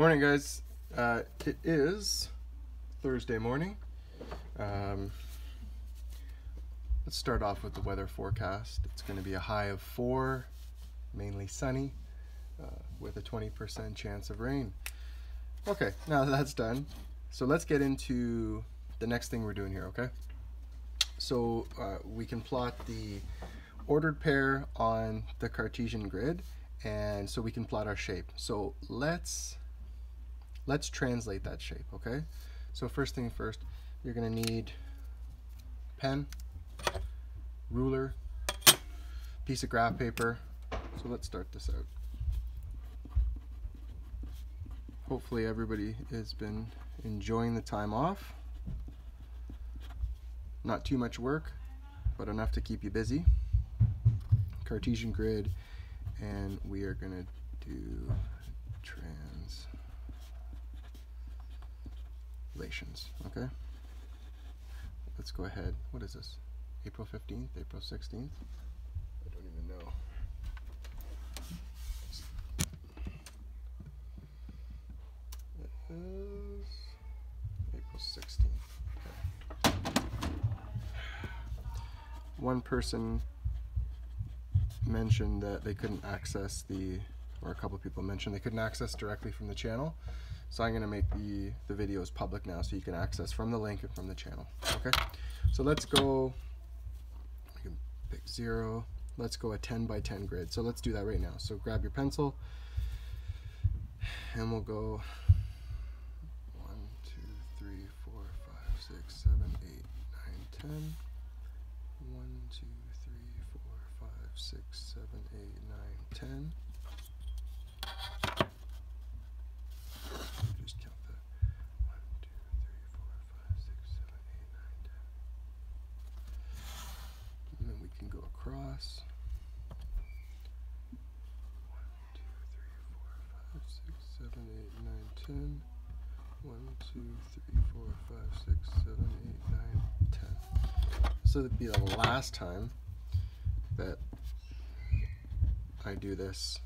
Morning, guys. Uh, it is Thursday morning. Um, let's start off with the weather forecast. It's going to be a high of 4, mainly sunny, uh, with a 20% chance of rain. Okay, now that that's done, so let's get into the next thing we're doing here, okay? So uh, we can plot the ordered pair on the Cartesian grid, and so we can plot our shape. So let's let's translate that shape, okay? So first thing first, you're gonna need pen, ruler, piece of graph paper. So let's start this out. Hopefully everybody has been enjoying the time off. Not too much work, but enough to keep you busy. Cartesian grid, and we are gonna do translations, okay? Let's go ahead. What is this? April 15th, April 16th? I don't even know. It is April 16th. Okay. One person mentioned that they couldn't access the, or a couple people mentioned they couldn't access directly from the channel. So I'm gonna make the, the videos public now so you can access from the link and from the channel, okay? So let's go, I can pick zero, let's go a 10 by 10 grid. So let's do that right now. So grab your pencil and we'll go One, two, three, four, five, six, seven, eight, nine, ten. One, two, three, four, five, six, seven, eight, nine, ten. 10. Two, three, four, five, six, seven, eight, nine, ten. So that'd be the last time that I do this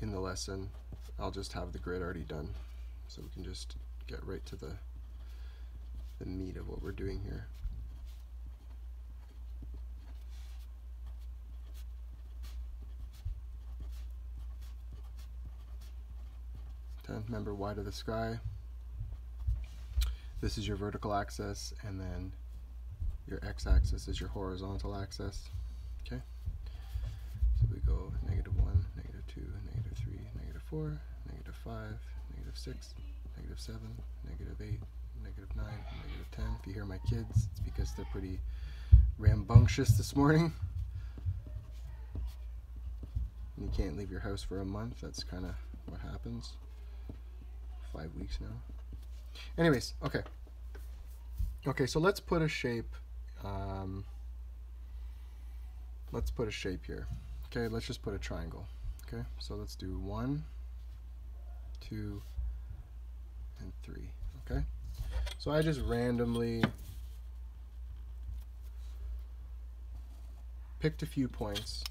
in the lesson. I'll just have the grid already done. So we can just get right to the the meat of what we're doing here. 10th remember wide of the sky. This is your vertical axis and then your x-axis is your horizontal axis. Okay, so we go negative 1, negative 2, negative 3, negative 4, negative 5, negative 6, negative 7, negative 8, negative 9, negative 10. If you hear my kids, it's because they're pretty rambunctious this morning. You can't leave your house for a month, that's kind of what happens five weeks now. Anyways, okay. Okay, so let's put a shape. Um, let's put a shape here. Okay, let's just put a triangle. Okay, so let's do one, two, and three. Okay, so I just randomly picked a few points.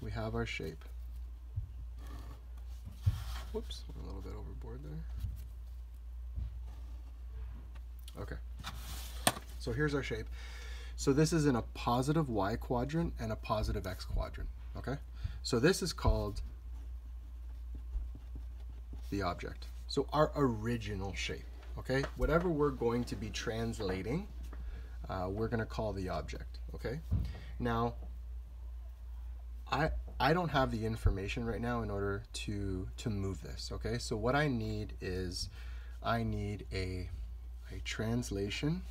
We have our shape. Whoops, a little bit overboard there. Okay. So here's our shape. So this is in a positive y quadrant and a positive x quadrant. Okay. So this is called the object. So our original shape. Okay. Whatever we're going to be translating, uh, we're going to call the object. Okay. Now, I I don't have the information right now in order to to move this okay so what I need is I need a a translation.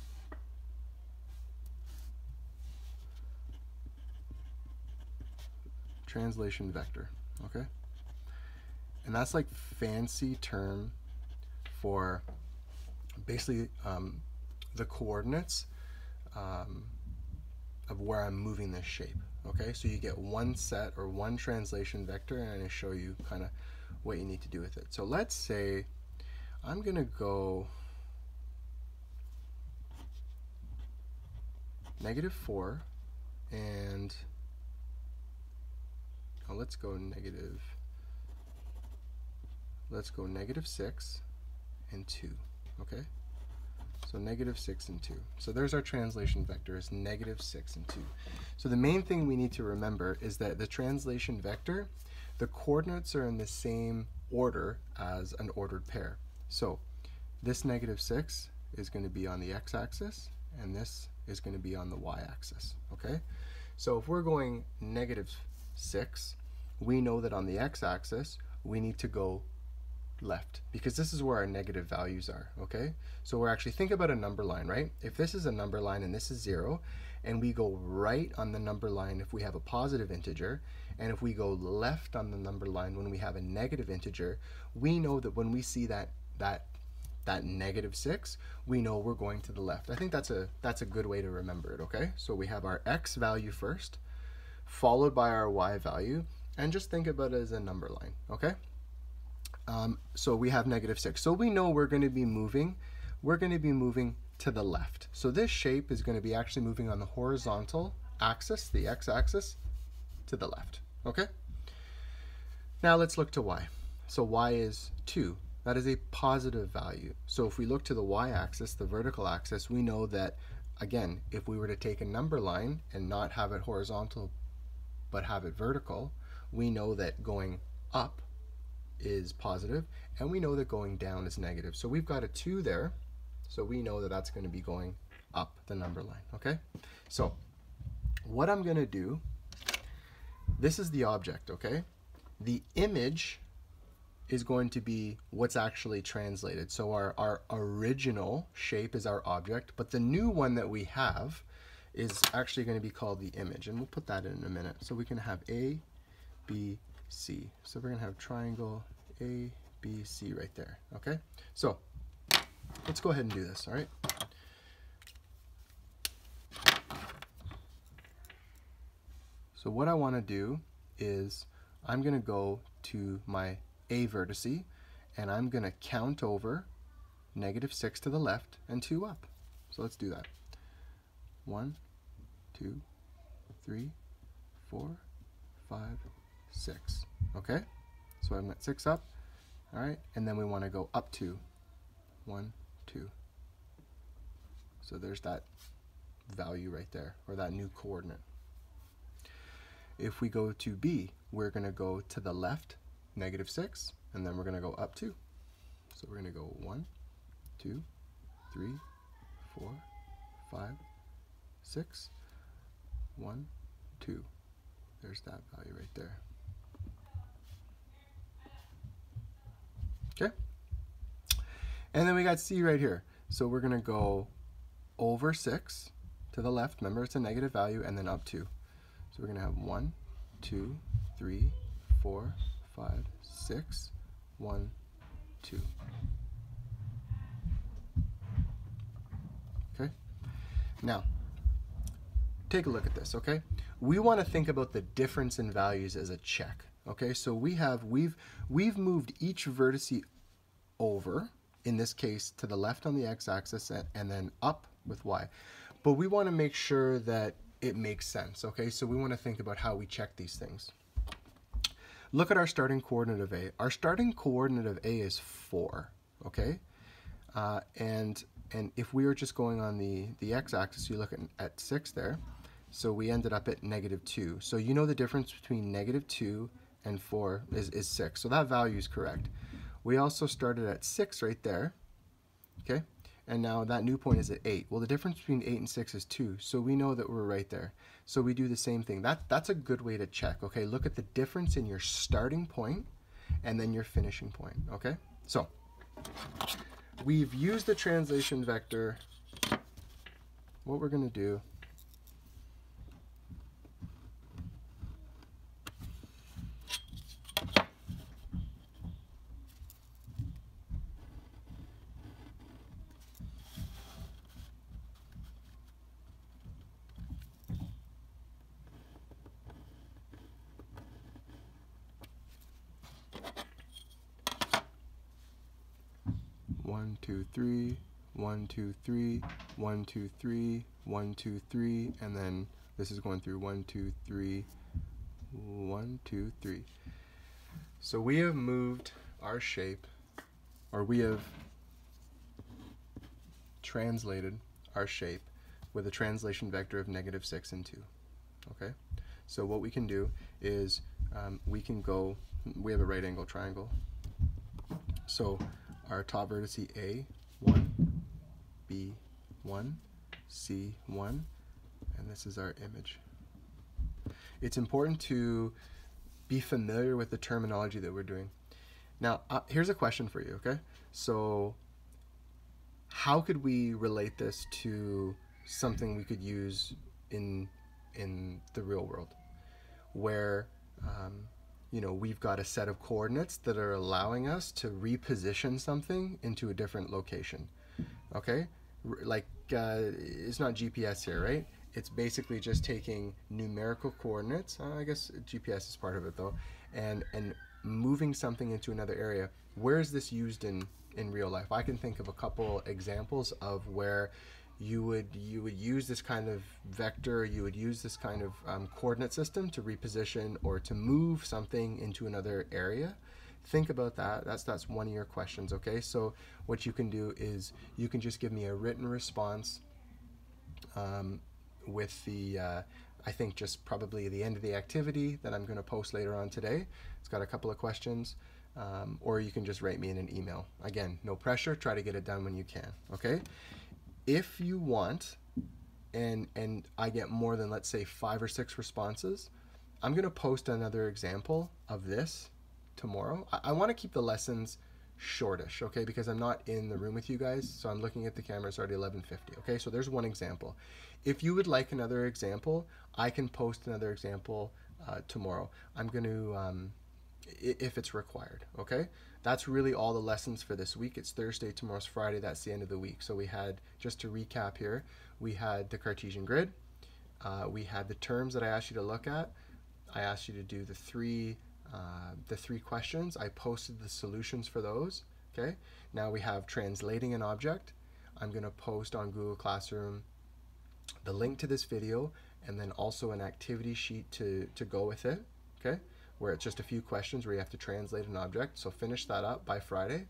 Translation vector okay? And that's like fancy term for basically um, the coordinates um, of where I'm moving this shape Okay, so you get one set or one translation vector and to show you kind of what you need to do with it. So let's say I'm to go negative 4 and oh, let's go negative let's go negative 6 and 2, okay? So negative 6 and 2. So there's our translation vector is negative 6 and 2. So the main thing we need to remember is that the translation vector, the coordinates are in the same order as an ordered pair. So this negative 6 is going to be on the x-axis, and this is going to be on the y-axis, okay? So if we're going negative 6, we know that on the x-axis, we need to go left because this is where our negative values are, okay? So we're actually, think about a number line, right? If this is a number line and this is 0, and we go right on the number line if we have a positive integer, and if we go left on the number line when we have a negative integer, we know that when we see that, that that negative 6, we know we're going to the left. I think that's a, that's a good way to remember it, okay? So we have our x value first, followed by our y value, and just think about it as a number line, okay? Um, so we have negative 6. So we know we're going to be moving, we're going to be moving to the left. So this shape is going to be actually moving on the horizontal axis, the x-axis, to the left, okay? Now let's look to y. So y is 2. That is a positive value. So if we look to the y-axis, the vertical axis, we know that, again, if we were to take a number line and not have it horizontal, but have it vertical, we know that going up is positive, and we know that going down is negative. So we've got a 2 there, so we know that that's going to be going up the number line, okay? So what I'm going to do, this is the object, okay? The image is going to be what's actually translated. So our, our original shape is our object, but the new one that we have is actually going to be called the image. And we'll put that in a minute. So we can have A, B, C. So we're going to have triangle A, B, C right there. Okay? So let's go ahead and do this, all right? So what I want to do is I'm going to go to my a vertice, and I'm going to count over negative 6 to the left and 2 up. So let's do that. 1, 2, 3, 4, 5, 6. Okay? So I'm at 6 up. All right? And then we want to go up to 1, 2. So there's that value right there, or that new coordinate. If we go to B, we're going to go to the left negative 6, and then we're going to go up 2. So we're going to go 1, 2, 3, 4, 5, 6, 1, 2. There's that value right there. Okay? And then we got C right here. So we're going to go over 6 to the left. Remember, it's a negative value, and then up 2. So we're going to have 1, 2, 3, 4, five, six, one, two. Okay? Now, take a look at this, okay? We want to think about the difference in values as a check. Okay, so we have we've we've moved each vertice over, in this case to the left on the x-axis and, and then up with y. But we want to make sure that it makes sense, okay? So we want to think about how we check these things. Look at our starting coordinate of A. Our starting coordinate of A is 4, okay? Uh, and and if we were just going on the, the x-axis, you look at, at 6 there, so we ended up at negative 2. So you know the difference between negative 2 and 4 is, is 6. So that value is correct. We also started at 6 right there, okay? and now that new point is at 8. Well, the difference between 8 and 6 is 2, so we know that we're right there. So we do the same thing. That, that's a good way to check, okay? Look at the difference in your starting point and then your finishing point, okay? So we've used the translation vector. What we're going to do one, two, three, one, two, three, one, two, three, one, two, three, and then this is going through one, two, three, one, two, three. So we have moved our shape or we have translated our shape with a translation vector of negative 6 and 2. Okay? So what we can do is um, we can go, we have a right angle triangle. So our top vertex A, 1, B, 1, C, 1, and this is our image. It's important to be familiar with the terminology that we're doing. Now, uh, here's a question for you, okay? So, how could we relate this to something we could use in in the real world, where um, you know we've got a set of coordinates that are allowing us to reposition something into a different location. Okay, R- like uh, it's not GPS here, right? It's basically just taking numerical coordinates. Uh, I guess GPS is part of it though, and and moving something into another area. Where is this used in in real life? I can think of a couple examples of where you would you would use this kind of vector, you would use this kind of um, coordinate system to reposition or to move something into another area. Think about that. That's that's one of your questions. Okay, so what you can do is you can just give me a written response um, with the uh, I think just probably the end of the activity that I'm going to post later on today. It's got a couple of questions. Um, or you can just write me in an email. Again, no pressure. Try to get it done when you can. Okay. If you want, and and I get more than let's say five or six responses, I'm gonna post another example of this tomorrow. I, I want to keep the lessons shortish, okay? Because I'm not in the room with you guys, so I'm looking at the camera. It's already 11:50. Okay, so there's one example. If you would like another example, I can post another example uh, tomorrow. I'm going to um, if it's required. Okay, that's really all the lessons for this week. It's Thursday, tomorrow's Friday. That's the end of the week. So we had just to recap here, we had the Cartesian grid. Uh, we had the terms that I asked you to look at. I asked you to do the three uh, the three questions. I posted the solutions for those. Okay. Now we have translating an object. I'm going to post on Google Classroom the link to this video and then also an activity sheet to, to go with it. Okay where it's just a few questions where you have to translate an object. So finish that up by Friday.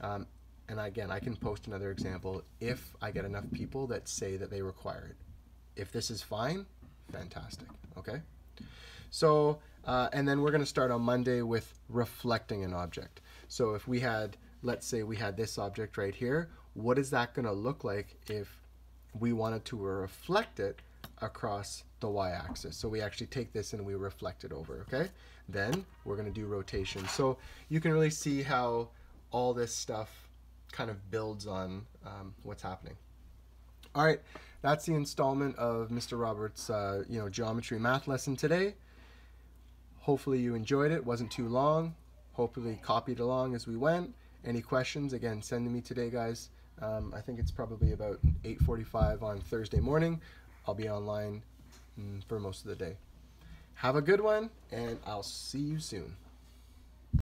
Um, and again, I can post another example if I get enough people that say that they require it. If this is fine, fantastic. Okay. So, uh, and then we're going to start on Monday with reflecting an object. So if we had, let's say we had this object right here, what is that going to look like if we wanted to reflect it across the y-axis. So we actually take this and we reflect it over, okay? Then we're gonna do rotation. So you can really see how all this stuff kind of builds on um, what's happening. All right, that's the installment of Mr. Roberts' uh, you know geometry math lesson today. Hopefully you enjoyed it. wasn't too long. Hopefully copied along as we went. Any questions? Again, send to me today, guys. Um, I think it's probably about 8:45 on Thursday morning. I'll be online Mm, for most of the day. Have a good one, and I'll see you soon.